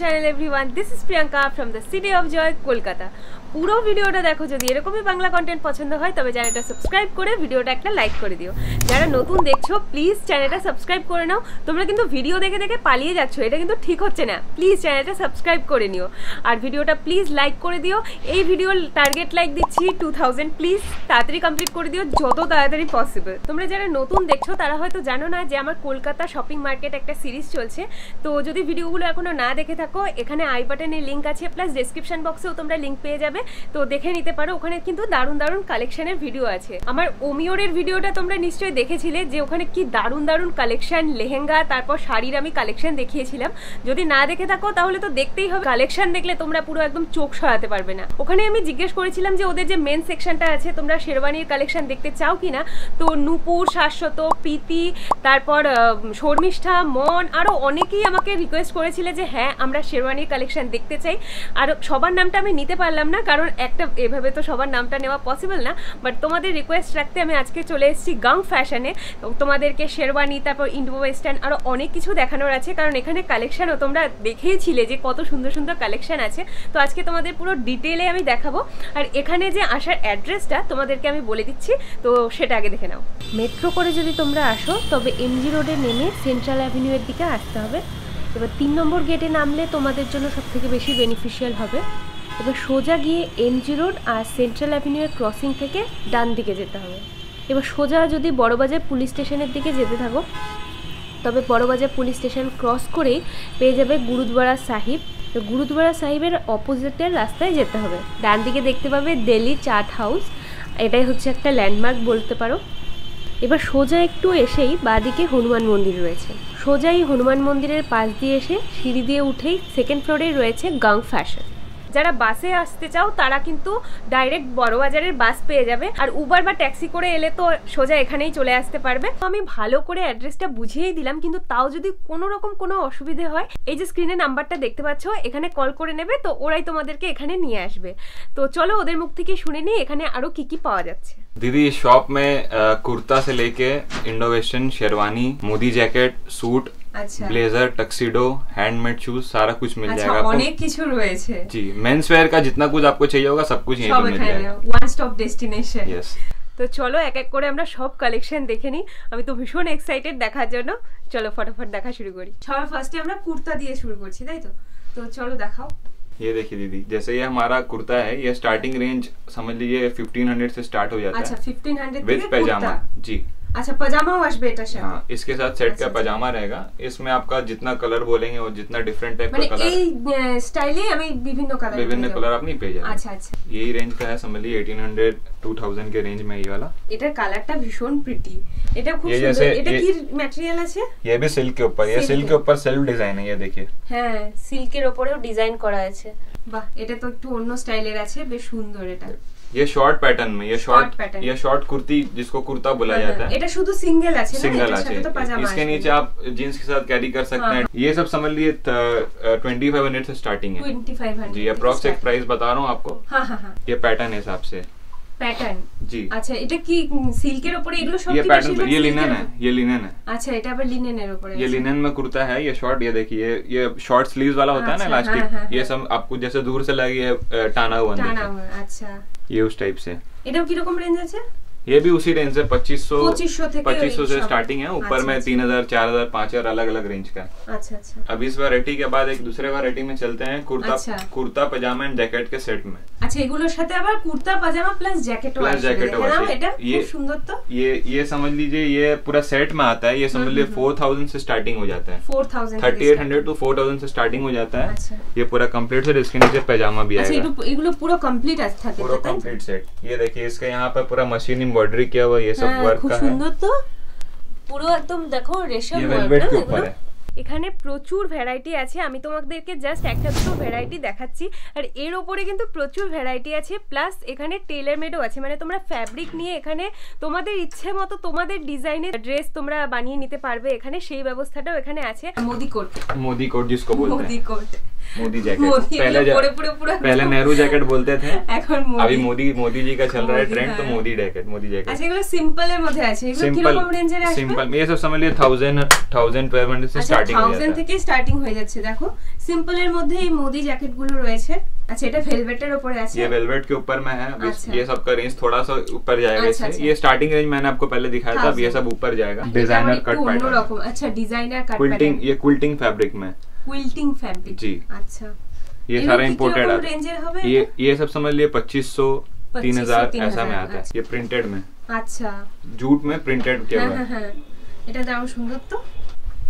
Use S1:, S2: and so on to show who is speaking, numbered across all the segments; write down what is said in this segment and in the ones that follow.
S1: Channel everyone this is Priyanka from the city of joy Kolkata পুরো ভিডিওটা দেখো, যদি এরকমই বাংলা কন্টেন্ট পছন্দ হয়, তবে চ্যানেলটা সাবস্ক্রাইব করে ভিডিওটা একটা লাইক করে দিও। যারা নতুন দেখছ প্লিজ চ্যানেলটা সাবস্ক্রাইব করে নাও। তোমরা কিন্তু ভিডিও দেখে দেখে পালিয়ে যাচ্ছ, এটা কিন্তু ঠিক হচ্ছে না। প্লিজ চ্যানেলটা সাবস্ক্রাইব করে নিও। আর ভিডিওটা প্লিজ লাইক করে দিও। এই ভিডিও টার্গেট লাইক দিচ্ছি টু থাউজেন্ড প্লিজ তাড়াতাড়ি কমপ্লিট করে দিও, যত তাড়াতাড়ি পসিবল তোমরা যারা নতুন দেখছ, তারা হয়তো জানো না যে আমার কলকাতা শপিং মার্কেট একটা সিরিজ চলছে। তো যদি ভিডিওগুলো এখনও না দেখে থাকো এখানে আই বাটনে লিঙ্ক আছে প্লাস ডেসক্রিপশন বক্সেও তোমরা লিঙ্ক পেয়ে যাবে। তো দেখে নিতে পারো, ওখানে কিন্তু দারুণ দারুণ কালেকশনের ভিডিও আছে। আমার ওমিওরের ভিডিওটা তোমরা নিশ্চয়ই দেখেছিলে, যে ওখানে কি দারুণ দারুণ কালেকশন লেহেঙ্গা, তারপর শাড়ির আমি কালেকশন দেখিয়েছিলাম। যদি না দেখে থাকো, তাহলে তো দেখতেই হবে। কালেকশন দেখলে তোমরা পুরো একদম চোখ সরাতে পারবে না। ওখানে আমি জিজ্ঞেস করেছিলাম যে ওদের যে মেন সেকশনটা আছে, তোমরা শেরবানির কালেকশন দেখতে চাও কিনা? তো নূপুর, শাশ্বত, প্রীতি, তারপর শর্মিষ্ঠা, মন আরও অনেকেই আমাকে রিকোয়েস্ট করেছিলে যে হ্যাঁ আমরা শেরওয়ানির কালেকশন দেখতে চাই। আর সবার নামটা আমি নিতে পারলাম না, কারণ একটা এভাবে তো সবার নামটা নেওয়া পসিবল না। বাট তোমাদের রিকোয়েস্ট রাখতে আমি আজকে চলে এসেছি গাং ফ্যাশনে তোমাদেরকে শেরওয়ানি, তারপর ইন্ডো ওয়েস্টার্ন আরও অনেক কিছু দেখানোর আছে, কারণ এখানে কালেকশনও তোমরা দেখেইছিলে যে কত সুন্দর সুন্দর কালেকশন আছে। তো আজকে তোমাদের পুরো ডিটেলে আমি দেখাবো। আর এখানে যে আসার অ্যাড্রেসটা তোমাদেরকে আমি বলে দিচ্ছি, তো সেটা আগে দেখে নাও। মেট্রো করে যদি তোমরা আসো, তবে এমজি রোডে নেমে সেন্ট্রাল অ্যাভিনিউয়ের দিকে আসতে হবে। এবার তিন নম্বর গেটে নামলে তোমাদের জন্য সব থেকে বেশি বেনিফিশিয়াল হবে। এবার সোজা গিয়ে এমজি রোড আর সেন্ট্রাল অ্যাভিনিউয়ের ক্রসিং থেকে ডান দিকে যেতে হবে। এবার সোজা যদি বড়বাজার পুলিশ স্টেশনের দিকে যেতে থাকো, তবে বড়বাজার পুলিশ স্টেশন ক্রস করেই পেয়ে যাবে গুরুদ্বারা সাহিব। গুরুদ্বারা সাহিবের অপোজিটের রাস্তায় যেতে হবে। ডান দিকে দেখতে পাবে দিল্লি চাট হাউস এটাই হচ্ছে একটা ল্যান্ডমার্ক বলতে পারো। এবার সোজা একটু এসেই বাদিকে হনুমান মন্দির রয়েছে। সোজাই হনুমান মন্দিরের পাশ দিয়ে এসে সিঁড়ি দিয়ে উঠেই সেকেন্ড ফ্লোরে রয়েছে গাং ফ্যাশন যারা বাসে আসতে চাও তারা কিন্তু ডাইরেক্ট বড়বাজারের বাস পেয়ে যাবে আর উবার বা ট্যাক্সি করে এলে তো সোজা এখানেই চলে আসতে পারবে তো আমি ভালো করে অ্যাড্রেসটা বুঝিয়েই দিলাম কিন্তু তাও যদি কোনো রকম কোনো অসুবিধে হয় এই যে স্ক্রিনে নাম্বারটা দেখতে পাচ্ছ এখানে কল করে নেবে তো ওরাই তোমাদেরকে এখানে নিয়ে আসবে তো চলো ওদের মুখ থেকে শুনে নিই এখানে আরো কি কি পাওয়া যাচ্ছে
S2: दीदी इस शॉप में अ, कुर्ता से लेके Indo western sherwani Modi jacket suit
S1: আচ্ছা
S2: ब्लेजर टक्सीडो हैंडमेड शूज सारा कुछ मिल
S1: আচ্ছা
S2: जाएगा
S1: অনেক
S2: आपको
S1: কিছু রয়েছে
S2: जी मेंस वेयर का जितना कुछ आपको चाहिए होगा सब कुछ यहीं
S1: সব
S2: पे मिल
S1: এখানে
S2: जाएगा
S1: ওয়ান স্টপ ডেস্টিনেশন
S2: यस
S1: তো চলো এক এক করে আমরা সব কালেকশন দেখে নিই আমি তো ভীষণ এক্সাইটেড দেখার জন্য চলো ফটাফট দেখা শুরু করি সবার ফার্স্টে আমরা কুর্তা দিয়ে শুরু করছি তাই তো তো চলো দেখাও
S2: ये देखिए दीदी जैसे ये हमारा कुर्ता है ये स्टार्टिंग रेंज समझ लीजिए 1500 से स्टार्ट हो जाता
S1: আচ্ছা
S2: है
S1: ফিফটিন হান্ড্রেড
S2: विद
S1: থেকে
S2: पैजामा
S1: কুর্তা
S2: जी
S1: আচ্ছা পাজামাও আসবে এটার সাথে
S2: हाँ इसके साथ सेट
S1: अच्छा,
S2: का पजामा रहेगा इसमें आपका जितना कलर बोलेंगे और जितना डिफरेंट टाइप
S1: মানে
S2: का कलर
S1: এই স্টাইলে আমি বিভিন্ন কালার
S2: विभिन्न कलर आप नहीं पे जाएंगे
S1: আচ্ছা আচ্ছা
S2: यही रेंज का है समझ लीजिए 1800 2000 के रेंज में ये वाला
S1: এটার কালারটা ভীষণ প্রিটি এটা খুব
S2: ये
S1: সুন্দর
S2: जैसे-
S1: এটা
S2: ये-
S1: কি ম্যাটেরিয়াল আছে
S2: ये भी सिल्क के ऊपर ये
S1: Silk
S2: सिल्क
S1: है।
S2: के ऊपर सेल्फ डिजाइन है ये देखिए
S1: হ্যাঁ সিল্কের ওপরেও ডিজাইন করা আছে বাহ এটা তো একটু অন্য স্টাইলের আছে বেশ সুন্দর এটা
S2: ये शॉर्ट पैटर्न में ये
S1: Short
S2: शॉर्ट
S1: pattern।
S2: ये शॉर्ट कुर्ती जिसको कुर्ता बोला
S1: হ্যাঁ,
S2: जाता
S1: হ্যাঁ,
S2: है
S1: এটা শুধু সিঙ্গেল আছে না
S2: सिंगल
S1: এটার
S2: आचे
S1: সাথে তো পাজামা
S2: इसके
S1: আসবে।
S2: नीचे आप जीन्स के साथ कैरी कर सकते
S1: हाँ।
S2: हैं ये सब समझ लिए ट्वेंटी फाइव हंड्रेड से स्टार्टिंग है
S1: 2500
S2: जी अप्रोक्स एक प्राइस बता रहा हूँ आपको
S1: হ্যাঁ হ্যাঁ হ্যাঁ
S2: ये पैटर्न है हिसाब से
S1: প্যাটার্ন
S2: जी
S1: আচ্ছা এটা কি সিল্কের উপরে এগুলো সব
S2: ये
S1: কি
S2: पैटर्न
S1: বেশিরভাগ
S2: ये
S1: silk
S2: लिनन
S1: এর
S2: है
S1: উপর?
S2: ये लिनन है
S1: আচ্ছা এটা আবার লিনেনের উপরে
S2: ये
S1: আছে।
S2: लिनन में कुर्ता है ये शॉर्ट ये देखिए ये ये शॉर्ट स्लीव्स वाला होता है ना
S1: अच्छा, हाँ,
S2: इलास्टिक
S1: हाँ,
S2: ये
S1: हाँ।
S2: सब आपको जैसे दूर से लगे ये अ, टाना हुआ अंदर ইউজ টাইপসে
S1: এটাও কি রকম রেঞ্জ আছে?
S2: ये भी उसी रेंज से पच्चीस सौ
S1: 2500 থেকে
S2: पच्चीस सौ से
S1: ওই সব।
S2: स्टार्टिंग है ऊपर
S1: अच्छा,
S2: में
S1: अच्छा।
S2: तीन हजार चार हजार पाँच हजार अलग अलग रेंज का है
S1: আচ্ছা আচ্ছা
S2: अब इस वैरायटी के बाद एक दूसरे वैरायटी में चलते हैं कुर्ता
S1: अच्छा।
S2: कुर्ता पजामा एंड जैकेट के सेट में
S1: আচ্ছা এগুলোর সাথে আবার কুর্তা পাজামা প্লাস জ্যাকেটও
S2: Plus
S1: আসবে
S2: jacket ও
S1: দেখে নাও,
S2: আছে।
S1: এটা
S2: ये-
S1: খুব সুন্দর তো
S2: ये ये समझ लीजिए ये पूरा सेट में आता है ये समझ
S1: हम्म,
S2: लीजिए फोर थाउजेंड से स्टार्टिंग हो जाता है
S1: 4000
S2: thirty eight hundred to four thousand से स्टार्टिंग हो जाता है
S1: अच्छा
S2: ये पूरा कंप्लीट सेट इसके नीचे पैजामा भी
S1: আচ্ছা
S2: आएगा
S1: এগুলো এগুলো পুরো কমপ্লিট আছে থাকে
S2: पूरा
S1: তো, তাই তো?
S2: कंप्लीट सेट ये देखिए इसका यहाँ पे पूरा मशीन एम्ब्रॉयडरी किया हुआ है, ये सब
S1: হ্যাঁ
S2: वर्क
S1: খুব
S2: का है
S1: সুন্দর তো পুরো একদম দেখো রেশম
S2: ये
S1: work
S2: वेलवेट
S1: না
S2: के
S1: এগুলো?
S2: ऊपर है
S1: এখানে প্রচুর ভ্যারাইটি আছে আমি তোমাদেরকে জাস্ট একটা দুটো ভ্যারাইটি দেখাচ্ছি আর এর ওপরে কিন্তু প্রচুর ভ্যারাইটি আছে প্লাস এখানে টেলার মেডও আছে মানে তোমরা ফ্যাব্রিক নিয়ে এখানে তোমাদের ইচ্ছে মতো তোমাদের ডিজাইনের ড্রেস তোমরা বানিয়ে নিতে পারবে এখানে সেই ব্যবস্থাটাও এখানে আছে মোদি কোট
S2: मोदी कोट जिसको बोलते
S1: মোদি
S2: हैं
S1: কোট
S2: मोदी जैकेट
S1: मोदी
S2: पहले
S1: এগুলো
S2: जा-
S1: পরে পরে পুরো
S2: पहले नेहरू जैकेट बोलते थे
S1: এখন মোদি
S2: अभी मोदी मोदी जी का चल रहा है
S1: मोदी,
S2: ट्रेंड तो
S1: हाँ।
S2: मोदी जैकेट मोदी
S1: আচ্ছা
S2: जैकेट
S1: এগুলো সিম্পলের মধ্যে আছে এগুলো
S2: सिंपल
S1: কিরকম রেঞ্জের আসবে
S2: सिंपल ये सब समझ लिए थाउजेंड थाउजेंड ट्वेल्व हंड्रेड से
S1: আচ্ছা
S2: स्टार्टिंग हो
S1: থাউজেন্ড
S2: जाता है
S1: থেকে স্টার্টিং হয়ে যাচ্ছে দেখো সিম্পলের মধ্যে এই মোদি জ্যাকেট গুলো রয়েছে আচ্ছা এটা ভেলভেটের উপরে আছে
S2: ये वेलवेट के ऊपर में है अभी
S1: अच्छा।
S2: ये सब का रेंज थोड़ा सा ऊपर जाएगा
S1: अच्छा,
S2: इससे
S1: अच्छा।
S2: ये स्टार्टिंग रेंज मैंने आपको पहले दिखाया था अब ये
S1: 1000
S2: सब ऊपर जाएगा
S1: এটা আবার
S2: डिजाइनर
S1: একটু
S2: कट पैटर्न
S1: অন্যরকম আচ্ছা ডিজাইনার কাট
S2: क्विल्टिंग ये क्विल्टिंग फैब्रिक में
S1: কুইল্টিং ফ্যাব্রিক
S2: जी।
S1: আচ্ছা
S2: ये
S1: এগুলো
S2: सारा
S1: কি
S2: इम्पोर्टेड
S1: কিরকম
S2: आता
S1: রেঞ্জের হবে
S2: है ये ये सब समझ लिए पच्चीस सौ तीन
S1: 2500,
S2: हजार
S1: 3000
S2: ऐसा में आता है
S1: अच्छा।
S2: ये प्रिंटेड में
S1: আচ্ছা
S2: जूट में प्रिंटेड किया
S1: হ্যাঁ
S2: हुआ
S1: হ্যাঁ
S2: है
S1: হ্যাঁ এটা দারুণ সুন্দর তো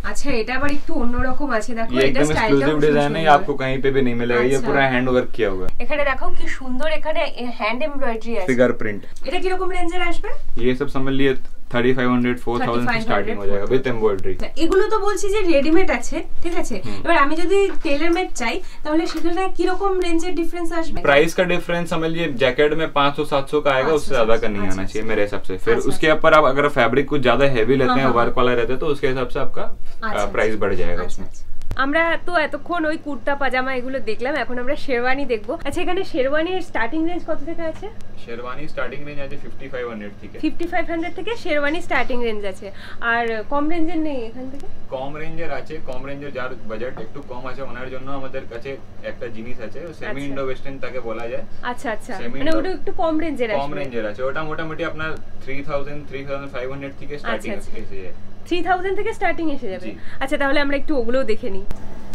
S1: আচ্ছা এটা আবার একটু অন্যরকম আছে দেখো
S2: ये
S1: এটা
S2: एकदम
S1: স্টাইলটা
S2: एक्सक्लूसिव डिजाइन है ये आपको कहीं पे भी नहीं मिलेगा ये
S1: अच्छा।
S2: पूरा हैंड वर्क किया हुआ है
S1: এখানে দেখো কি সুন্দর এখানে হ্যান্ড এমব্রয়ডারি আছে
S2: फिगर प्रिंट
S1: এটা কি রকম রেঞ্জের আসবে
S2: ये सब समझ लिए Thirty five hundred four thousand से
S1: 3500,
S2: स्टार्टिंग हो जाएगा विद एम्ब्रॉयडरी
S1: না, এগুলো তো বলছি যে রেডিমেড আছে ঠিক আছে
S2: হুম।
S1: এবার আমি যদি টেলার মেড চাই তাহলে সেখানে কি রকম রেঞ্জের ডিফারেন্স আসবে
S2: प्राइस का डिफरेंस समझ लिए जैकेट में 500 700 का आएगा
S1: 500,
S2: उससे ज्यादा का नहीं
S1: अच्छा,
S2: आना चाहिए
S1: अच्छा।
S2: मेरे हिसाब से फिर
S1: अच्छा,
S2: उसके ऊपर आप अगर फैब्रिक कुछ ज्यादा हैवी लेते
S1: हाँ,
S2: हैं
S1: हाँ,
S2: वर्क वाला रहते हैं तो उसके हिसाब से आपका
S1: अच्छा,
S2: प्राइस बढ़ जाएगा
S1: আচ্ছা
S2: उसमें
S1: আচ্ছা আমরা তো এতক্ষণ ওই কুর্তা পাজামা এগুলো দেখলাম এখন আমরা শেরওয়ানি দেখব। আচ্ছা এখানে শেরওয়ানির স্টার্টিং রেঞ্জ কত থেকে আছে?
S2: শেরওয়ানি স্টার্টিং রেঞ্জ আছে 5500
S1: থেকে। 5500 থেকে শেরওয়ানি স্টার্টিং রেঞ্জ আছে। আর কম রেঞ্জের নেই এখান থেকে?
S2: কম রেঞ্জের আছে কম রেঞ্জের যার বাজেট একটু কম আছে ওনার জন্য আমাদের কাছে একটা জিনিস আছে সেমি ইন্ডো ওয়েস্টার্ন তাকে বলা যায়।
S1: আচ্ছা আচ্ছা। মানে ওটা একটু কম রেঞ্জের আছে কম
S2: রেঞ্জের আছে ওটা মোটামুটি আপনার 3000 3500 থেকে
S1: আচ্ছা, স্টার্টিং
S2: আছে আচ্ছা।
S1: থ্রি থাউজেন্ড থেকে স্টার্টিং এসে যাবে
S2: জি।
S1: আচ্ছা তাহলে আমরা একটু ওগুলোও দেখে নিই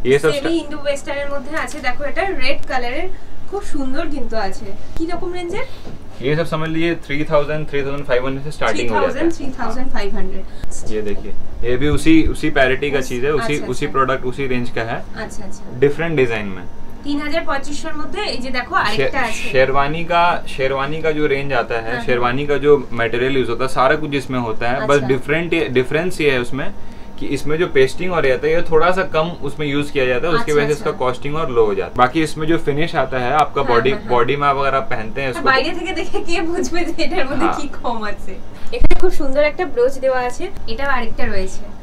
S2: ये सब
S1: সেমি ইন্ডো ওয়েস্টার্নের মধ্যে আছে দেখো এটা রেড কালারের খুব সুন্দর কিন্তু আছে কি রকম রেঞ্জের
S2: ये सब समझ लिए 3000 3500 से
S1: থ্রি
S2: स्टार्टिंग हो जाता
S1: থাউজেন্ড থ্রি
S2: है
S1: থাউজেন্ড ফাইভ হান্ড্রেড
S2: ये देखिए ये भी उसी उसी पैरिटी का चीज है उसी
S1: अच्छा,
S2: उसी
S1: अच्छा।
S2: प्रोडक्ट उसी रेंज का है
S1: আচ্ছা আচ্ছা
S2: डिफरेंट डिजाइन में
S1: তিন হাজার পঁচিশশোর মধ্যে এই যে দেখো
S2: शे-
S1: আরেকটা আছে
S2: शेरवानी का शेरवानी का जो रेंज आता है
S1: हाँ,
S2: शेरवानी का जो मटेरियल यूज होता है सारा कुछ इसमें होता है बस
S1: अच्छा।
S2: डिफरेंट डिफरेंस ये है उसमें कि इसमें जो पेस्टिंग और रहता है ये थोड़ा सा कम उसमें यूज किया जाता है उसकी
S1: अच्छा,
S2: वजह से इसका
S1: अच्छा।
S2: कॉस्टिंग और लो हो जाता है बाकी इसमें जो फिनिश आता है आपका
S1: हाँ,
S2: बॉडी
S1: हाँ, हाँ।
S2: बॉडी में आप अगर आप पहनते हैं
S1: আর
S2: इसको
S1: বাইরে থেকে দেখে কে বুঝবে যে এটার মধ্যে
S2: হ্যাঁ।
S1: কি কম আছে এখানে খুব সুন্দর একটা ব্রোচ দেওয়া আছে এটাও আরেকটা রয়েছে
S2: ये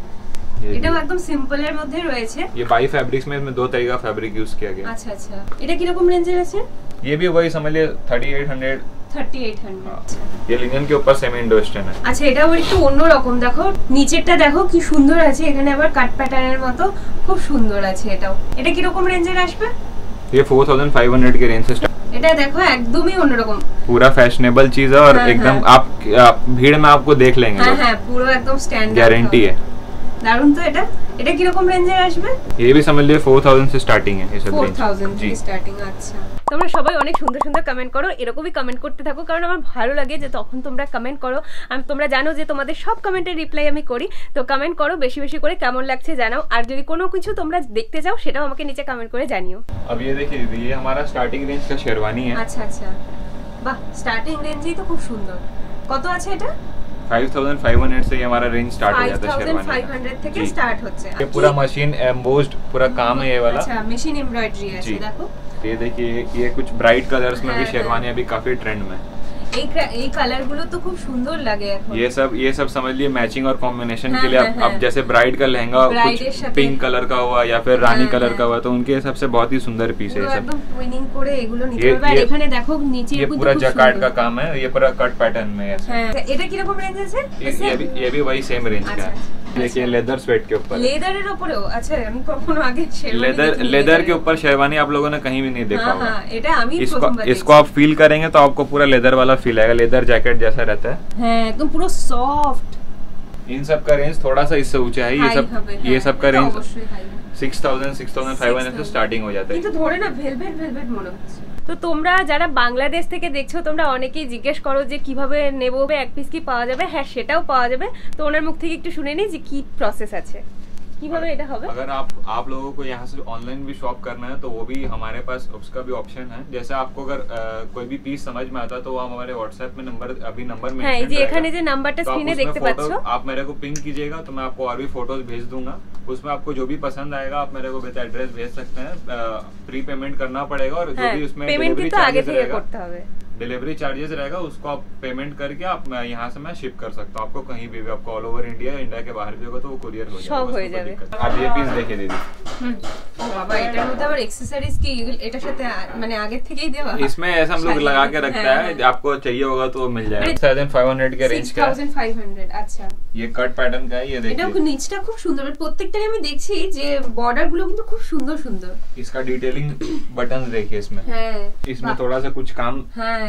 S1: এটাও
S2: भी-
S1: একদম সিম্পলের মধ্যে রয়েছে
S2: ये बाई फैब्रिक्स में इसमें दो तरीका फैब्रिक यूज किया गया
S1: আচ্ছা আচ্ছা এটা কিরকম রেঞ্জের আছে
S2: ये भी वही समझ लिए thirty eight hundred
S1: thirty eight hundred
S2: ये लिनन के ऊपर सेमी इंडो वेस्टर्न है
S1: আচ্ছা এটাও একটু অন্যরকম দেখো নিচেরটা দেখো কি সুন্দর আছে এখানে আবার কাট প্যাটার্নের মতো খুব সুন্দর আছে এটাও এটা কিরকম রেঞ্জের আসবে
S2: ये फोर थाउजेंड फाइव हंड्रेड के रेंज से start-
S1: এটা দেখো একদমই অন্যরকম
S2: पूरा फैशनेबल चीज है और
S1: हाँ,
S2: एकदम
S1: हाँ।
S2: आप, आप भीड़ में आपको देख लेंगे
S1: হ্যাঁ
S2: लोग।
S1: হ্যাঁ পুরো একদম স্ট্যান্ডার্ড
S2: गारंटी है
S1: দারুন তো এটা এটা কিরকম রেঞ্জের আসবে
S2: ये भी समझ लिए फोर थाउजेंड से स्टार्टिंग है ये सब
S1: ফোর
S2: range।
S1: থাউজেন্ড
S2: जी
S1: স্টার্টিং আচ্ছা তোমরা সবাই অনেক সুন্দর সুন্দর কমেন্ট করো এরকমই কমেন্ট করতে থাকো কারণ আমার ভালো লাগে যে তখন তোমরা কমেন্ট করো আমি তোমরা জানো যে তোমাদের সব কমেন্টের রিপ্লাই আমি করি তো কমেন্ট করো বেশি বেশি করে কেমন লাগছে জানাও আর যদি কোনো কিছু তোমরা দেখতে চাও সেটাও আমাকে নিচে কমেন্ট করে জানিও
S2: अब ये देखिए दीदी ये हमारा स्टार्टिंग रेंज का शेरवानी है
S1: আচ্ছা আচ্ছা বাহ স্টার্টিং রেঞ্জেই তো খুব সুন্দর কত আছে এটা
S2: फाइव थाउजेंड फाइव हंड्रेड से ये हमारा रेंज स्टार्ट हो
S1: ফাইভ
S2: जाता है
S1: থাউজেন্ড ফাইভ
S2: शेरवानी
S1: হান্ড্রেড থেকে
S2: जी।
S1: স্টার্ট হচ্ছে
S2: ये पूरा मशीन एम्बोस्ड पूरा काम है ये वाला
S1: আচ্ছা মেশিন এমব্রয়ডারি আছে
S2: जी
S1: দেখো
S2: ये देखिए ये कुछ ब्राइट कलर्स में भी
S1: हाँ,
S2: शेरवानी अभी काफी ट्रेंड में है। ये सब ये सब समझ लिए मैचिंग और कॉम्बिनेशन
S1: हाँ,
S2: के लिए
S1: हाँ,
S2: अब, जैसे ब्राइड का लहंगा कुछ पिंक कलर का हुआ या फिर रानी कलर का हुआ तो उनके हिसाब से बहुत ही सुंदर पीस है ये पूरा जकार्ड का काम है ये पूरा कट पैटर्न में ये भी वही सेम रेंज का है। देखिए
S1: अच्छा।
S2: लेदर स्वेट के ऊपर
S1: লেদারের উপরেও আচ্ছা আমি কখনো আগে শেরওয়ানি
S2: लेदर
S1: দেখিনি
S2: लेदर
S1: leather
S2: के
S1: এর।
S2: ऊपर शेरवानी आप लोगों ने कहीं भी नहीं देखा
S1: हाँ
S2: होगा
S1: हाँ এটা আমি
S2: इसको
S1: প্রথমবার
S2: इसको आप फील करेंगे तो आपको पूरा लेदर वाला फील आएगा लेदर जैकेट जैसा रहता है
S1: দেখছি। হ্যাঁ একদম পুরো সফট
S2: इन सब का रेंज थोड़ा सा इससे ऊंचा है ये सब ये सब का रेंज
S1: অবশ্যই high হবে।
S2: Six thousand six thousand five hundred से
S1: 6,000
S2: स्टार्टिंग हो जाता है
S1: কিন্তু ধরে না ভেলভেট ভেলভেট মনে হচ্ছে তো তোমরা যারা বাংলাদেশ থেকে দেখছো তোমরা অনেকেই জিজ্ঞেস করো যে কিভাবে নেবো এক পিস কি পাওয়া যাবে হ্যাঁ সেটাও পাওয়া যাবে তো ওনার মুখ থেকে একটু শুনে নিই যে কি প্রসেস আছে কিভাবে এটা হবে
S2: अगर आप आप लोगों को यहाँ से ऑनलाइन भी शॉप करना है तो वो भी हमारे पास उसका भी ऑप्शन है जैसे आपको अगर अ, कोई भी पीस समझ में आता है तो वो हम हमारे व्हाट्सएप में नंबर अभी नंबर में
S1: হ্যাঁ এই যে এখানে যে নাম্বারটা
S2: तो आप
S1: স্ক্রিনে
S2: उसमें
S1: দেখতে
S2: photo-
S1: পাচ্ছো
S2: आप मेरे को पिंक कीजिएगा तो मैं आपको और भी फोटोज भेज दूंगा उसमें आपको जो भी पसंद आएगा आप मेरे को विद एड्रेस भेज सकते हैं प्री पेमेंट करना पड़ेगा और जो
S1: হ্যাঁ
S2: भी उसमें
S1: পেমেন্ট
S2: डिलीवरी
S1: কিন্তু আগে
S2: चार्जेस
S1: থেকে
S2: रहेगा
S1: করতে হবে
S2: डिलीवरी चार्जेस रहेगा उसको आप पेमेंट करके आप मैं यहाँ से मैं शिप कर सकता हूँ आपको कहीं भी, भी आपको ऑल ओवर इंडिया इंडिया के बाहर भी होगा तो वो कुरियर हो
S1: सब
S2: जाएगा
S1: हो
S2: उसमें कोई
S1: जावे।
S2: दिक्कत नहीं। अब ये पीस देखिए दीदी
S1: হুম ও বাবা এটার মধ্যে আবার এক্সেসরিজ কি এগুলো- এটার সাথে আ- মানে আগের থেকেই দেওয়া
S2: इसमें ऐसा हम लोग
S1: शायद।
S2: लगा के रखता
S1: हाँ,
S2: है
S1: हाँ।
S2: आपको चाहिए होगा तो वो मिल जाएगा
S1: अरे-
S2: सेवन फाइव हंड्रेड के रेंज का है
S1: 6500 আচ্ছা
S2: ये कट पैटर्न का है ये
S1: এটা
S2: देखिए
S1: নিচটা খুব সুন্দর আর প্রত্যেকটারই আমি দেখছি যে বর্ডার গুলো কিন্তু খুব সুন্দর সুন্দর
S2: इसका डिटेलिंग बटन देखिए इसमें
S1: হ্যাঁ
S2: इसमें
S1: বাহ।
S2: थोड़ा सा कुछ काम
S1: হ্যাঁ এটার
S2: ज्यादा
S1: মধ্যে
S2: किया हुआ है।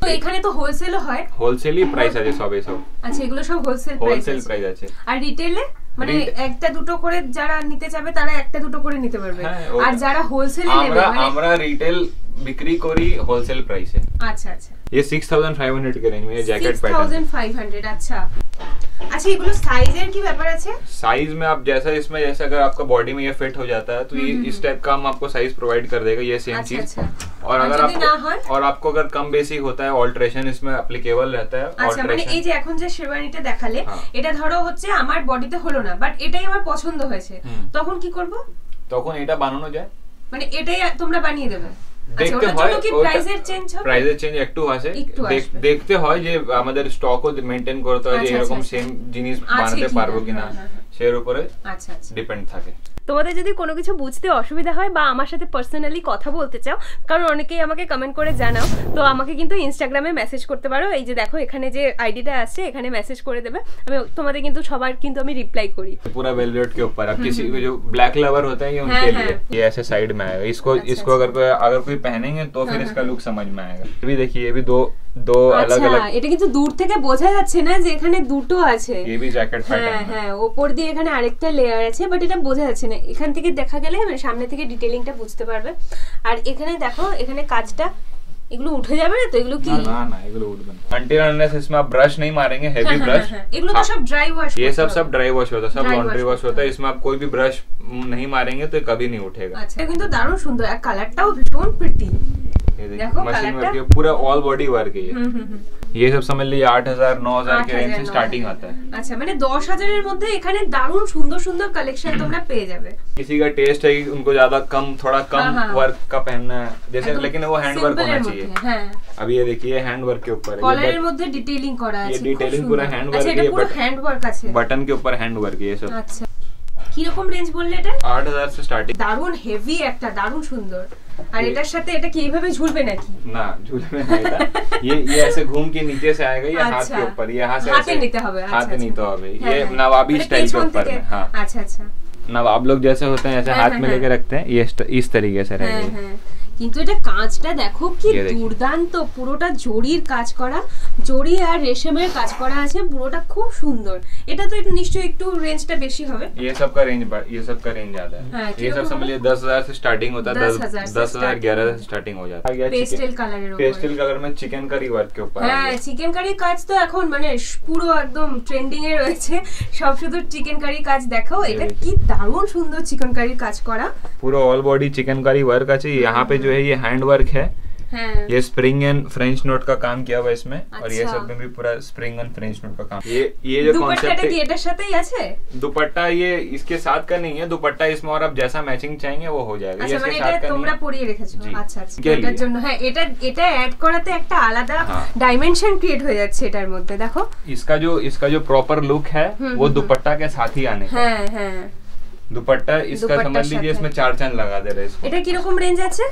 S1: তো এখানে তো হোলসেল হয়।
S2: হোলসেলই প্রাইস আছে সব সব।
S1: আচ্ছা এগুলো সব হোলসেল প্রাইস
S2: হোলসেল প্রাইস আছে।
S1: আর রিটেলে মানে একটা দুটো করে যারা নিতে চাবে তারা একটা দুটো করে নিতে পারবে।
S2: হ্যাঁ,
S1: আর যারা হোলসেলে নেবে
S2: আমরা
S1: মানে
S2: রিটেल बिक्री करी होलसेल प्राइस है
S1: আচ্ছা আচ্ছা
S2: ये सिक्स थाउजेंड फाइव हंड्रेड के रेंज में ये जैकेट पैटर्न
S1: 6500 আচ্ছা আচ্ছা এগুলো সাইজের কি ব্যাপার আছে
S2: साइज में आप जैसा इसमें जैसे अगर आपका बॉडी में ये फिट हो जाता है तो ये
S1: हम्म,
S2: इस टाइप का हम आपको साइज प्रोवाइड कर देगा ये सेम
S1: अच्छा,
S2: चीज
S1: अच्छा।
S2: और
S1: और
S2: अगर
S1: यदि ना हो?
S2: आपको और आपको अगर कम बेसी होता है ऑल्ट्रेशन इसमें अप्लीकेबल रहता है
S1: আচ্ছা মানে এই
S2: ऑल्ट्रेशन
S1: যে এখন যে শেরওয়ানিটা দেখালে
S2: হ্যাঁ।
S1: এটা ধরো হচ্ছে আমার বডিতে হলো না বাট এটাই আমার পছন্দ হয়েছে
S2: হুম।
S1: তখন কি করব
S2: তখন এটা বানানো যায়
S1: মানে এটাই তোমরা বানিয়ে দেবে আচ্ছা
S2: দেখতে হয়
S1: প্রাইসের চেঞ্জ
S2: একটু
S1: আছে
S2: দেখতে হয় যে আমাদের স্টকও মেনটেন করতে হয় যে এরকম সেম জিনিস বানাতে পারব কিনা। সের উপরে ডিপেন্ড থাকে।
S1: তোমাদের যদি কোনো কিছু বুঝতে অসুবিধা হয় বা আমার সাথে পার্সোনালি কথা বলতে চাও কারণ অনেকেই আমাকে কমেন্ট করে জানাও তো আমাকে কিন্তু ইনস্টাগ্রামে মেসেজ করতে পারো এই যে দেখো এখানে যে আইডিটা আসছে এখানে মেসেজ করে দেবে আমি তোমাদের কিন্তু সবার কিন্তু আমি রিপ্লাই করি
S2: पूरा वेलवेट के ऊपर अब किसी को जो ब्लैक लवर होता है ये उनके
S1: हाँ,
S2: लिए
S1: हाँ।
S2: ये ऐसे साइड में आएगा इसको
S1: अच्छा,
S2: इसको अगर कोई अगर कोई पहनेंगे तो फिर
S1: हाँ,
S2: इसका
S1: हाँ।
S2: लुक समझ में आएगा ये भी देखिए ये भी दो দো আলাদা
S1: আচ্ছা,
S2: আলাদা
S1: এটা কিন্তু দূর থেকে বোঝা যাচ্ছে না যে এখানে দুটো আছে।
S2: জ্যাকেট প্যাটার্ন
S1: হ্যাঁ হ্যাঁ ওপর দিয়ে এখানে আরেকটা লেয়ার আছে বাট এটা বোঝা যাচ্ছে না। এখান থেকে দেখা গেলে মানে সামনে থেকে ডিটেইলিংটা বুঝতে পারবে। আর এখানে দেখো এখানে কাজটা এগুলো উঠে যাবে না তো? এগুলো কি?
S2: না না এগুলো উঠবে না।
S1: হ্যাঁ, হ্যাঁ, হ্যাঁ, এগুলো তো সব ড্রাই ওয়াশ
S2: ये सब सब ड्राई वॉश होता है सब लॉन्ड्री वॉश होता है। इसमें आप कोई भी ब्रश
S1: কিন্তু দারুণ সুন্দর আর কালারটাও ভীষণ প্রিটি
S2: ये देखिए
S1: देखो
S2: मशीन
S1: कलर
S2: वर्क है पूरा ऑल बॉडी वर्क है ये
S1: হুম হুম হুম
S2: ये सब समझ लीजिए आठ हजार नौ हजार के रेंज
S1: 8,000,
S2: से स्टार्टिंग आता है
S1: আচ্ছা মানে দশ হাজারের মধ্যে এখানে দারুণ সুন্দর সুন্দর কালেকশন তোমরা পেয়ে যাবে
S2: किसी का टेस्ट है कि उनको ज्यादा कम थोड़ा
S1: हाँ,
S2: कम
S1: हाँ।
S2: वर्क का पहनना है जैसे
S1: একদম
S2: लेकिन वो हैंड वर्क
S1: simple
S2: होना
S1: এর
S2: चाहिए
S1: মধ্যে, হ্যাঁ
S2: अब ये देखिए हैंड वर्क के ऊपर है
S1: কলারের
S2: ये
S1: মধ্যে ডিটেইলিং করা
S2: ये
S1: আছে খুব
S2: detailing
S1: সুন্দর।
S2: पूरा hand work
S1: আচ্ছা
S2: है,
S1: এটা
S2: ये
S1: পুরো
S2: button-
S1: হ্যান্ড ওয়ার্ক আছে
S2: बटन के ऊपर हैंड वर्क है ये सब
S1: আচ্ছা কিরকম রেঞ্জ বললে এটা
S2: आठ हजार से स्टार्टिंग
S1: দারুণ হেভি একটা দারুণ সুন্দর আর
S2: ये-
S1: এটার সাথে এটা কি এইভাবে ঝুলবে নাকি
S2: ना झूले में नहीं था ये ये ऐसे घूम के नीचे से आएगा ये हाथ
S1: আচ্ছা
S2: के ऊपर ये यहाँ से
S1: হাতে
S2: ऐसे
S1: নিতে হবে
S2: हाथ
S1: আচ্ছা,
S2: নিতে
S1: আচ্ছা।
S2: হবে
S1: হ্যাঁ,
S2: ये
S1: হ্যাঁ।
S2: नवाबी
S1: মানে
S2: स्टाइल के
S1: পেছন
S2: ऊपर
S1: থেকে-
S2: में हाँ
S1: আচ্ছা আচ্ছা
S2: नवाब लोग जैसे होते हैं ऐसे
S1: हाँ,
S2: हाथ
S1: हाँ,
S2: में लेके
S1: हाँ।
S2: रखते हैं ये इस- इस तरीके से
S1: হ্যাঁ
S2: रहेगा
S1: হ্যাঁ কিন্তু এটা কাঁচটা দেখো কি
S2: ये देखिए।
S1: দুর্দান্ত পুরোটা জরির কাজ করা জরি আর রেশমের কাজ করা আছে পুরোটা খুব সুন্দর এটা তো একটু নিশ্চয়ই একটু রেঞ্জটা বেশি হবে
S2: ये सब का रेंज ये सब का रेंज ज्यादा
S1: हाँ,
S2: है ये
S1: किलो
S2: सब
S1: का
S2: समझिए दस हजार से स्टार्टिंग होता है
S1: 10,000
S2: दस
S1: से
S2: दस हजार
S1: starting
S2: ग्यारह
S1: होता
S2: से
S1: है।
S2: स्टार्टिंग हो जाता है
S1: পেস্টেল কালারের
S2: पेस्टल
S1: উপরে
S2: कलर में चिकन करी वर्क के ऊपर आ
S1: হ্যাঁ
S2: गया।
S1: চিকেন কারির কাজ তো এখন মানে স- পুরো একদম ট্রেন্ডিং এ রয়েছে সব শুধু চিকেন কারির কাজ দেখো এটা
S2: देखिए।
S1: কি দারুণ সুন্দর চিকেন কারির কাজ করা
S2: पूरा all body chikankari work আছে यहाँ पे जो है ये हैंड वर्क है
S1: হ্যাঁ
S2: ये स्प्रिंग एंड फ्रेंच नोट का काम किया हुआ है इसमें और ये
S1: अच्छा।
S2: सब में भी पूरा स्प्रिंग एंड फ्रेंच नोट का काम ये ये जो
S1: দুপাট্টাটা
S2: कॉन्सेप्ट
S1: কি এটার সাথেই আছে
S2: दुपट्टा ये इसके साथ का नहीं है दुपट्टा इसमें और आप जैसा मैचिंग चाहेंगे वो हो जाएगा ये
S1: আচ্ছা মানে
S2: इसके
S1: এটা
S2: साथ का
S1: তোমরা
S2: नहीं है।
S1: পরিয়ে রেখেছো
S2: জি।
S1: আচ্ছা আচ্ছা
S2: কে
S1: এটার
S2: লিয়ে?
S1: জন্য হ্যাঁ এটা এটা অ্যাড করাতে একটা আলাদা
S2: হ্যাঁ।
S1: ডাইমেনশন ক্রিয়েট হয়ে যাচ্ছে এটার মধ্যে দেখো
S2: इसका जो इसका जो प्रॉपर लुक है
S1: हम्म,
S2: वो
S1: हम्म,
S2: दुपट्टा के साथ ही आने का
S1: হ্যাঁ হ্যাঁ
S2: दुपट्टा इसका
S1: दुपट्टा
S2: समझ लीजिए
S1: साथ
S2: इसमें
S1: है।
S2: चार चांद लगा दे रहे हैं इसको
S1: এটা কিরকম রেঞ্জ আছে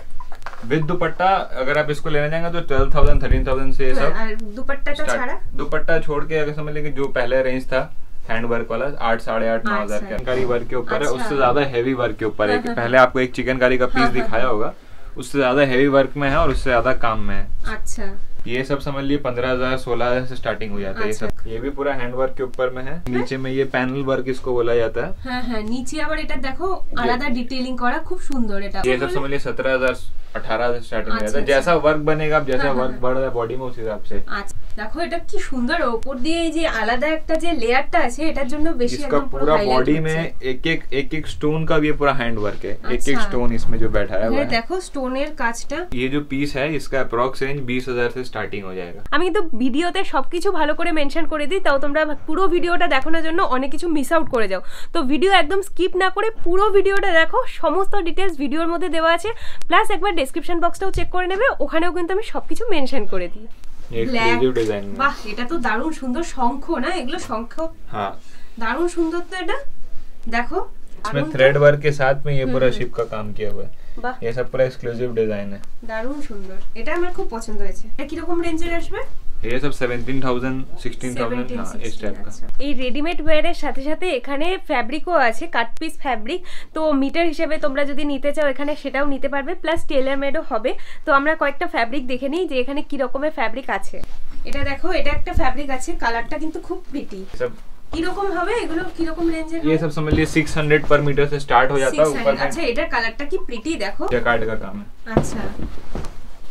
S2: विद दुपट्टा अगर आप इसको लेना चाहेंगे तो ट्वेल्व थाउज़ेंड थर्टीन थाउज़ेंड से तो, सब
S1: दुपट्टा
S2: तो
S1: छाड़ा?
S2: दुपट्टा छोड़ के अगर समझ लेंगे जो पहले रेंज था हैंड वर्क वाला आठ साढ़े आठ नौ हज़ार चिकनकारी वर्क के ऊपर है उससे ज़्यादा हैवी वर्क के ऊपर है।
S1: हाँ, हाँ,
S2: पहले आपको एक चिकनकारी का
S1: हाँ,
S2: पीस दिखाया होगा उससे ज़्यादा हैवी वर्क में है और उससे ज़्यादा काम में है।
S1: अच्छा।
S2: ये सब समझ लिए पंद्रह हज़ार सोलह हज़ार से स्टार्टिंग हो जाता है ये
S1: अच्छा।
S2: सब। ये भी पूरा हैंड वर्क के ऊपर में है नीचे में ये पैनल वर्क इसको बोला जाता है
S1: হ্যাঁ হ্যাঁ নিচে আবার এটা দেখো আলাদা ডিটেইলিং করা খুব সুন্দর এটা
S2: ये सब समझ लिए सत्रह हजार अठारह हजार स्टार्टिंग हो
S1: अच्छा,
S2: जाता है
S1: अच्छा।
S2: जैसा वर्क बनेगा आप जैसा
S1: हाँ,
S2: वर्क
S1: हाँ,
S2: बढ़ रहा है बॉडी में उस हिसाब से
S1: আচ্ছা দেখো এটা কি সুন্দর ওপর দিয়ে এই যে আলাদা একটা যে লেয়ারটা আছে এটার জন্য বেশি
S2: इसका
S1: একদম পুরো
S2: पूरा
S1: highlight
S2: बॉडी
S1: হচ্ছে।
S2: में एक एक एक एक स्टोन का भी ये पूरा हैंड वर्क है एक एक
S1: अच्छा।
S2: स्टोन इसमें जो बैठाया हुआ
S1: এখানে
S2: है
S1: দেখো স্টোনের কাজটা
S2: ये जो पीस है इसका अप्रोक्स रेंज बीस हजार से स्टार्टिंग हो जाएगा
S1: আমি কিন্তু ভিডিওতে সবকিছু ভালো করে মেনশন করে দিই তাও তোমরা পুরো ভিডিওটা দেখানোর জন্য অনেক কিছু মিস আউট করে যাও তো ভিডিও একদম স্কিপ না করে পুরো ভিডিওটা দেখো সমস্ত ডিটেলস ভিডিওর মধ্যে দেওয়া আছে প্লাস একবার ডেসক্রিপশন বক্সটাও চেক করে নেবে ওখানেও কিন্তু আমি সবকিছু মেনশন করে দিই
S2: ये एक्सक्लूसिव डिजाइन में
S1: বাহ এটা তো দারুণ সুন্দর শঙ্খ না এগুলো শঙ্খ
S2: हाँ
S1: দারুণ সুন্দর তো এটা দেখো
S2: इसमें
S1: দারুণ তো।
S2: थ्रेड वर्क के साथ में ये पूरा शिप का काम किया हुआ है
S1: বাহ
S2: ये सब पूरा एक्सक्लूसिव डिजाइन है
S1: দারুণ সুন্দর এটা আমার খুব পছন্দ হয়েছে এটা কিরকম রেঞ্জের আসবে
S2: ये सब 17000 16000 हाँ इस टाइप का
S1: আচ্ছা। এই রেডিমেড ওয়্যারের সাথে সাথে এখানে ফ্যাব্রিকও আছে কাট পিস ফ্যাব্রিক তো মিটার হিসেবে তোমরা যদি নিতে চাও এখানে সেটাও নিতে পারবে প্লাস টেলার মেডও হবে তো আমরা কয়েকটা ফ্যাব্রিক দেখে নিই যে এখানে কি রকমের ফ্যাব্রিক আছে এটা দেখো এটা একটা ফ্যাব্রিক আছে কালারটা কিন্তু খুব প্রিটি
S2: ये सब
S1: কিরকম হবে এগুলো কিরকম রেঞ্জের
S2: ये सब समझ लीजिए 600 पर मीटर से स्टार्ट हो जाता है ऊपर
S1: আচ্ছা
S2: में
S1: এটার কালারটা কি প্রিটি দেখো
S2: जैकार्ड का काम है
S1: আচ্ছা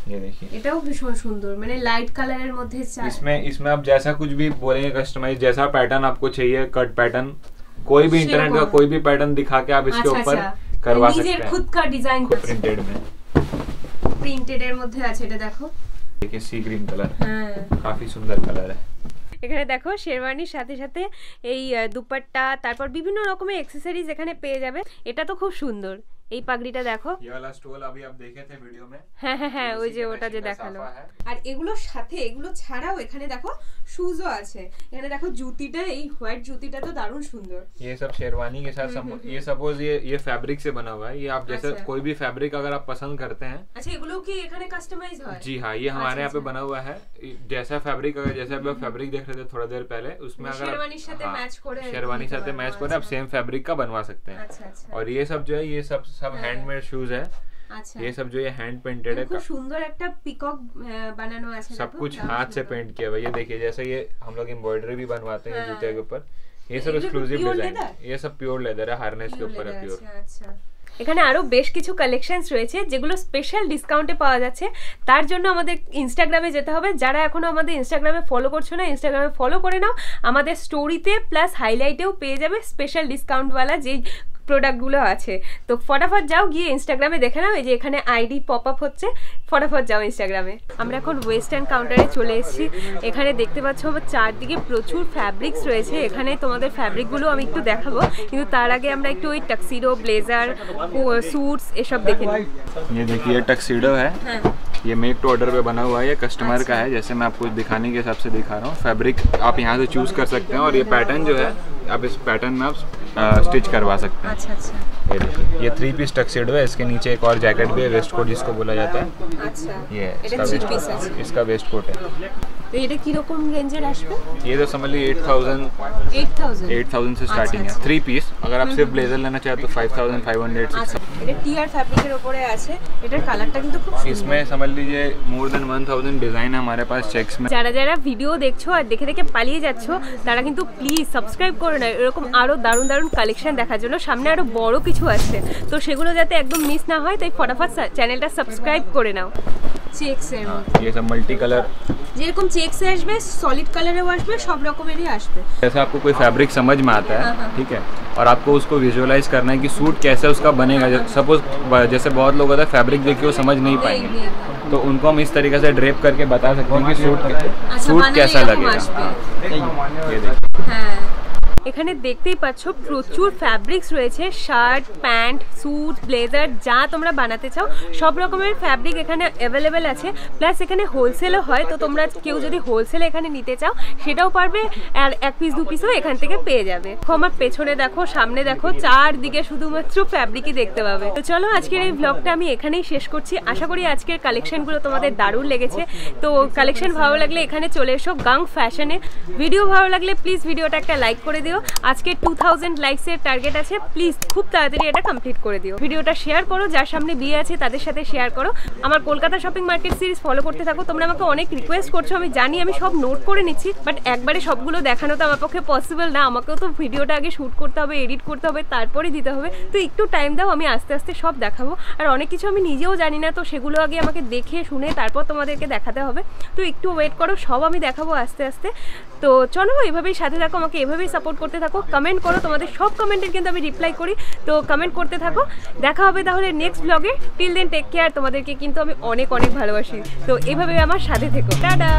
S2: ये देखिए
S1: এটাও ভীষণ সুন্দর মানে লাইট কালারের মধ্যে চা-
S2: इसमें इसमें आप जैसा कुछ भी बोलेंगे कस्टमाइज जैसा पैटर्न आपको चाहिए कट पैटर्न कोई भी इंटरनेट का
S1: সেরকম।
S2: कोई भी पैटर्न दिखा के आप इसके
S1: আচ্ছা
S2: ऊपर
S1: আচ্ছা
S2: करवा
S1: নিজের
S2: सकते हैं
S1: খুদ কা ডিজাইন
S2: खुद प्रिंटेड में
S1: প্রিন্টেড এর মধ্যে আছে এটা দেখো
S2: देखिए सी ग्रीन कलर
S1: হ্যাঁ
S2: काफी सुंदर कलर है
S1: এখানে দেখো শেরওয়ানির সাথে সাথে এই আহ, দুপাট্টা তারপর বিভিন্ন রকমের অ্যাক্সেসরিজ এখানে পেয়ে যাবে এটা তো খুব সুন্দর এই পাগড়িটা দেখো
S2: ये वाला स्टोल अभी आप देखे थे वीडियो में
S1: হ্যাঁ হ্যাঁ হ্যাঁ ওই
S2: उसी
S1: যে
S2: के
S1: ওটা যে
S2: matching का
S1: দেখালো
S2: साफा है।
S1: আর এগুলোর সাথে এগুলো ছাড়াও এখানে দেখো শুজও আছে এখানে দেখো জুতিটা এই হোয়াইট জুতিটা তো দারুণ সুন্দর
S2: ये सब शेरवानी के साथ सम, ये सपोज ये ये फैब्रिक से बना हुआ है ये आप जैसे
S1: अच्छा।
S2: कोई भी फैब्रिक अगर आप पसंद करते हैं
S1: আচ্ছা এগুলো কি এখানে কাস্টমাইজ হয়
S2: जी हाँ ये हमारे यहाँ पे
S1: अच्छा।
S2: बना हुआ है जैसा फैब्रिक अगर जैसे अभी आप फैब्रिक देख रहे थे थोड़ा देर पहले उसमें अगर आप-
S1: शेरवानी साथे
S2: हाँ,
S1: match करे
S2: शेरवानी
S1: बनवा-
S2: साथे मैच करे आप
S1: अच्छा।
S2: सेम फैब्रिक का बनवा सकते हैं
S1: আচ্ছা আচ্ছা
S2: और ये सब जो है ये सब सब
S1: हाँ।
S2: हैंडमेड शूज है
S1: আচ্ছা
S2: ये सब जो ये हैंड पेंटेड है
S1: খুব সুন্দর একটা পিকক বানানো আছে
S2: सब
S1: দেখো,
S2: कुछ
S1: দারুণ
S2: हाथ से
S1: সুন্দর।
S2: पेंट किया हुआ है ये देखिए जैसे ये हम लोग एम्ब्रॉयडरी भी बनवाते हैं
S1: हाँ।
S2: जूते के ऊपर ये
S1: ये
S2: सब
S1: भी
S2: एक्सक्लूसिव
S1: pure
S2: डिजाइन
S1: leather?
S2: ये सब प्योर लेदर है हार्नेस के
S1: Pure
S2: ऊपर है
S1: leather
S2: प्योर
S1: আছে, আচ্ছা এখানে আরো বেশ কিছু কালেকশনস রয়েছে যেগুলো স্পেশাল ডিসকাউন্টে পাওয়া যাচ্ছে তার জন্য আমাদের ইনস্টাগ্রামে যেতে হবে যারা এখনো আমাদের ইনস্টাগ্রামে ফলো করছো না ইনস্টাগ্রামে ফলো করে নাও আমাদের স্টোরিতে প্লাস হাইলাইটেও পেয়ে যাবে স্পেশাল ডিসকাউন্টওয়ালা যেই প্রোডাক্টগুলো আছে তো ফটাফট যাও গিয়ে ইনস্টাগ্রামে দেখে নাও এই যে এখানে আইডি পপ আপ হচ্ছে ফটাফট যাও ইনস্টাগ্রামে আমরা এখন ওয়েস্টার্ন কাউন্টারে চলে এসেছি এখানে দেখতে পাচ্ছ আমার চারদিকে প্রচুর ফ্যাব্রিক্স রয়েছে এখানে তোমাদের ফ্যাব্রিকগুলো আমি একটু দেখাবো কিন্তু তার আগে আমরা একটু ওই টাক্সিডো ব্লেজার স্যুটস এসব দেখে নিই
S2: ये देखिए टक्सीडो है
S1: হ্যাঁ
S2: ये मेक टू ऑर्डर पे बना हुआ है ये कस्टमर का है जैसे मैं आपको दिखाने के हिसाब से दिखा रहा हूँ फैब्रिक आप यहाँ से चूज कर सकते हैं और ये पैटर्न जो है आप इस पैटर्न में आप स्टिच करवा सकते हैं।
S1: अच्छा अच्छा।
S2: ये देखिए ये थ्री पीस टक्सीडो है इसके नीचे एक और जैकेट भी है वेस्ट कोट जिसको बोला जाता है।
S1: अच्छा।
S2: ये इसका वेस्ट कोट इसका वेस्ट कोट है।
S1: তো এটা কিরকম রেঞ্জের আসবে
S2: ये तो समझ लीजिए eight thousand
S1: eight thousand
S2: eight thousand से स्टार्टिंग है
S1: अच्छा।
S2: थ्री पीस अगर आप सिर्फ ब्लेजर लेना चाहे तो फाइव थाउजेंड फाइव हंड्रेड
S1: আচ্ছা এটা টিয়ার ফ্যাব্রিকের উপরে আছে এটার কালারটা কিন্তু খুব সুন্দর
S2: इसमें समझ लीजिए more than one thousand design है हमारे पास चेक्स में
S1: যারা যারা ভিডিও দেখছো আর দেখে দেখে পালিয়ে যাচ্ছ তারা কিন্তু প্লিজ সাবস্ক্রাইব করে নাও এরকম আরো দারুণ দারুণ কালেকশন দেখার জন্য সামনে আরো বড় কিছু আসছে তো সেগুলো যাতে একদম মিস না হয় তাই ফটাফট চ্যানেলটা সাবস্ক্রাইব করে নাও চেকস এর
S2: हाँ, ये सब मल्टी कलर
S1: যেরকম চেকস আসবে সলিড কালারেও আসবে সব রকমেরই আসবে
S2: जैसे आपको कोई फैब्रिक समझ में आता
S1: हाँ, हाँ।
S2: है ठीक है और आपको उसको विजुअलाइज करना है कि सूट कैसे उसका बनेगा सपोज जैसे बहुत लोग होता है फैब्रिक देख के वो समझ नहीं पाएंगे तो उनको हम इस तरीके से ड्रेप करके बता सकते हैं कि सूट सूट
S1: বানালে
S2: कैसा
S1: এরকম
S2: लगेगा
S1: আসবে।
S2: ये देखिए
S1: হ্যাঁ এখানে দেখতেই পাচ্ছ প্রচুর ফ্যাব্রিক্স রয়েছে শার্ট প্যান্ট স্যুট ব্লেজার যা তোমরা বানাতে চাও, সব রকমের ফ্যাব্রিক এখানে অ্যাভেলেবেল আছে। প্লাস এখানে হোলসেলও হয়, তো তোমরা কেউ যদি হোলসেলে এখানে নিতে চাও, সেটাও পারবে আর এক পিস দু পিসও এখান থেকে পেয়ে যাবে। আমার পেছনে দেখো, সামনে দেখো, চারদিকে শুধুমাত্র ফ্যাব্রিকই দেখতে পাবে। তো চলো আজকের এই ব্লগটা আমি এখানেই শেষ করছি। আশা করি আজকের কালেকশনগুলো তোমাদের দারুণ লেগেছে। তো কালেকশন ভালো লাগলে এখানে চলে এসো গাং ফ্যাশনে ভিডিও ভালো লাগলে প্লিজ ভিডিওটা একটা লাইক করে দিও। আজকে টু থাউজেন্ড লাইকসের টার্গেট আছে। প্লিজ খুব তাড়াতাড়ি এটা কমপ্লিট করে দিও। ভিডিওটা শেয়ার করো, যার সামনে বিয়ে আছে তাদের সাথে শেয়ার করো। আমার Kolkata shopping market series follow করতে থাকো। তোমরা আমাকে অনেক রিকোয়েস্ট করছ, আমি জানি, আমি সব নোট করে নিচ্ছি বাট একবারে সবগুলো দেখানো তো আমার পক্ষে পসিবল না। আমাকেও তো ভিডিওটা আগে শ্যুট করতে হবে এডিট করতে হবে, তারপরে দিতে হবে। তো একটু টাইম দাও, আমি আস্তে আস্তে সব দেখাবো। আর অনেক কিছু আমি নিজেও জানি না, তো সেগুলো আগে আমাকে দেখে, শুনে তারপর তোমাদেরকে দেখাতে হবে। তো একটু ওয়েট করো, সব আমি দেখাবো আস্তে আস্তে। তো চলো, এভাবেই সাথে থাকো, আমাকে এভাবেই সাপোর্ট করতে থাকো। কমেন্ট করো, তোমাদের সব কমেন্টের কিন্তু আমি রিপ্লাই করি। তো কমেন্ট করতে থাকো। দেখা হবে তাহলে নেক্সট ব্লগে টিল দেন টেক কেয়ার তোমাদেরকে কিন্তু আমি অনেক অনেক ভালোবাসি। তো এভাবে আমার সাথে থেকো। টাটা!